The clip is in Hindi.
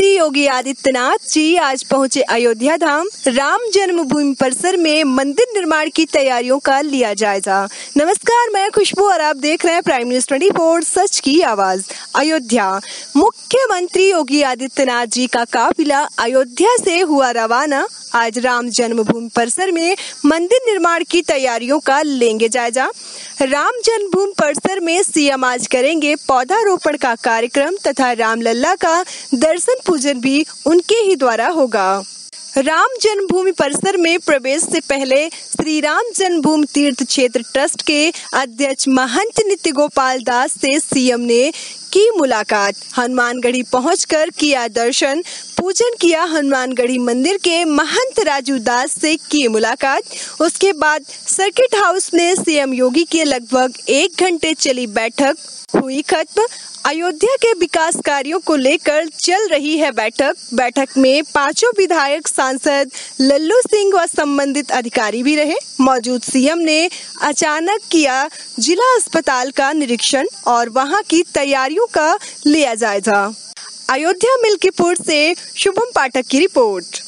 Christy. योगी आदित्यनाथ जी आज पहुँचे अयोध्या धाम, राम जन्मभूमि परिसर में मंदिर निर्माण की तैयारियों का लिया जायजा। नमस्कार, मैं खुशबू और आप देख रहे हैं प्राइम न्यूज़ ट्वेंटी फोर, सच की आवाज़, अयोध्या। मुख्यमंत्री योगी आदित्यनाथ जी का काफिला अयोध्या से हुआ रवाना। आज राम जन्मभूमि परिसर में मंदिर निर्माण की तैयारियों का लेंगे जायजा। राम जन्मभूमि परिसर में सीएम आज करेंगे पौधारोपण का कार्यक्रम तथा रामलल्ला का दर्शन पूजन भी उनके ही द्वारा होगा। राम जन्मभूमि परिसर में प्रवेश से पहले श्री राम जन्मभूमि तीर्थ क्षेत्र ट्रस्ट के अध्यक्ष महंत नित्य गोपाल दास से सीएम ने की मुलाकात। हनुमानगढ़ी पहुंचकर किया दर्शन, पूजन किया हनुमानगढ़ी मंदिर के महंत राजू दास से की मुलाकात। उसके बाद सर्किट हाउस में सीएम योगी के लगभग एक घंटे चली बैठक हुई खत्म। अयोध्या के विकास कार्यों को लेकर चल रही है बैठक। बैठक में पाँचों विधायक सांसद लल्लू सिंह व संबंधित अधिकारी भी रहे। मौजूद सीएम ने अचानक किया जिला अस्पताल का निरीक्षण और वहाँ की तैयारियों का लिया जायजा। अयोध्या मिल्कीपुर से शुभम पाठक की रिपोर्ट।